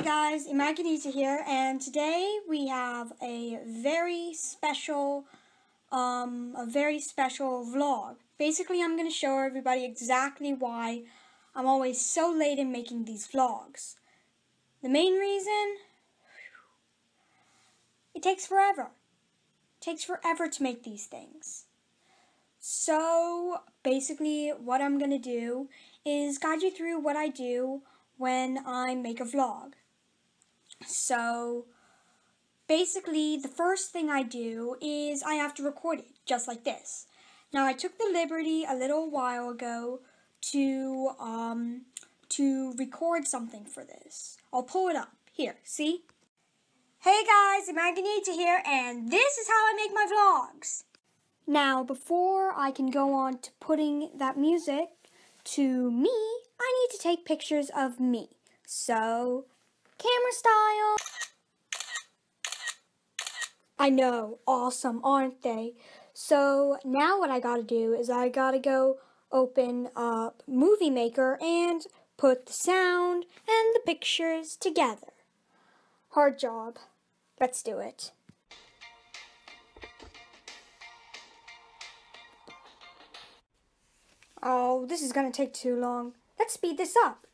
Hey guys, Imaginita here, and today we have a very special, um, a very special vlog. Basically, I'm going to show everybody exactly why I'm always so late in making these vlogs. The main reason, it takes forever. It takes forever to make these things. So, basically, what I'm going to do is guide you through what I do when I make a vlog. So basically, the first thing I do is I have to record it, just like this. Now, I took the liberty a little while ago to, um, to record something for this. I'll pull it up. Here, see? Hey guys, Imaginita here, and this is how I make my vlogs. Now, before I can go on to putting that music to me, I need to take pictures of me. So, camera style. I know, awesome, aren't they? So, now what I gotta do is I gotta go open up Movie Maker and put the sound and the pictures together. Hard job. Let's do it. Oh, this is gonna take too long. Let's speed this up.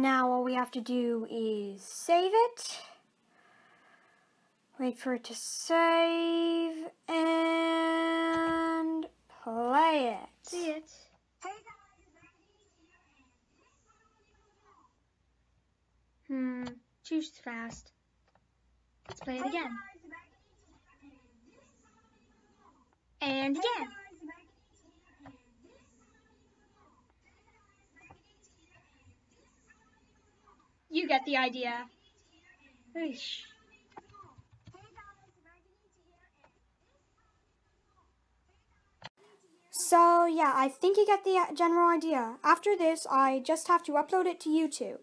Now all we have to do is save it, wait for it to save, and play it. See it. Hmm, too fast. Let's play it again. And again. Get the idea. Oosh. So yeah, I think you get the uh, general idea. After this, I just have to upload it to YouTube.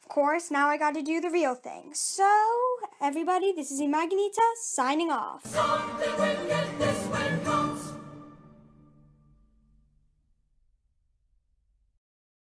Of course, now I got to do the real thing. So, everybody, this is Imaginita signing off.